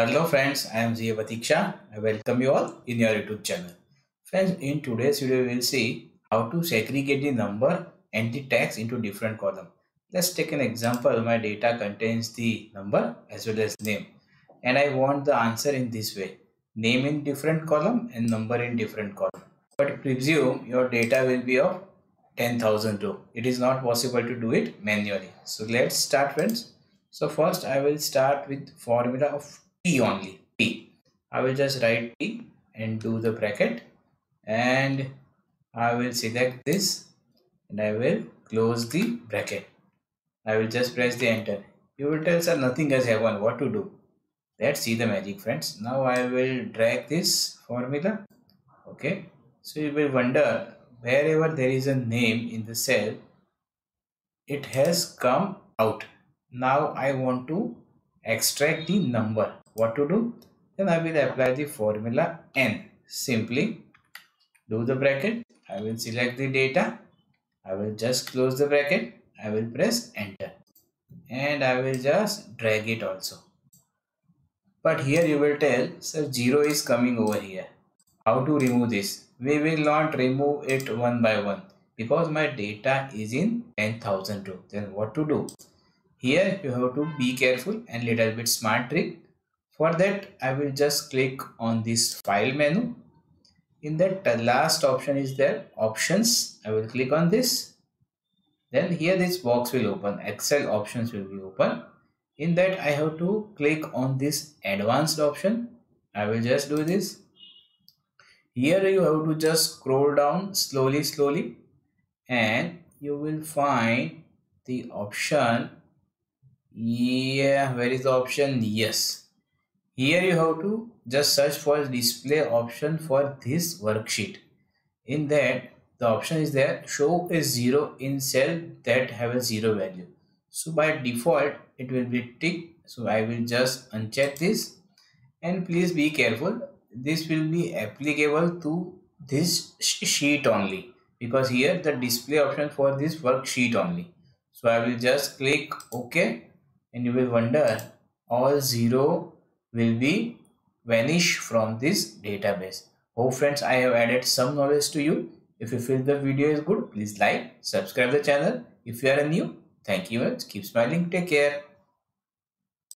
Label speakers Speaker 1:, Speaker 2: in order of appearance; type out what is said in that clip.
Speaker 1: Hello friends, I am CA Pathik Shah. I welcome you all in your YouTube channel. Friends, in today's video we will see how to segregate the number and the text into different column. Let's take an example. My data contains the number as well as name and I want the answer in this way. Name in different column and number in different column. But presume your data will be of 10,000 row. It is not possible to do it manually. So let's start friends. So first I will start with formula of T only. T. I will just write and do the bracket and I will select this and I will close the bracket. I will just press the enter. You will tell sir nothing has happened. What to do? Let's see the magic friends. Now I will drag this formula. Okay. So you will wonder wherever there is a name in the cell, it has come out. Now I want to extract the number. What to do? Then I will apply the formula n. Simply do the bracket. I will select the data. I will just close the bracket. I will press enter. And I will just drag it also. But here you will tell, sir, 0 is coming over here. How to remove this? We will not remove it one by one because my data is in 10,000 row. Then what to do? Here you have to be careful and little bit smart trick. For that I will just click on this file menu. In that last option is there options. I will click on this. Then here this box will open. Excel options will be open. In that I have to click on this advanced option. I will just do this. Here you have to just scroll down slowly slowly and you will find the option yeah where is the option? Yes. Here you have to just search for display option for this worksheet. In that the option is there show a zero in cell that have a zero value. So by default it will be tick. So i will just uncheck this. And please be careful this will be applicable to this sheet only. Because here the display option for this worksheet only. So i will just click ok and you will wonder all zero will be vanish from this database. Hope friends i have added some knowledge to you. If you feel the video is good please like subscribe the channel. If you are new thank you keep smiling. Take care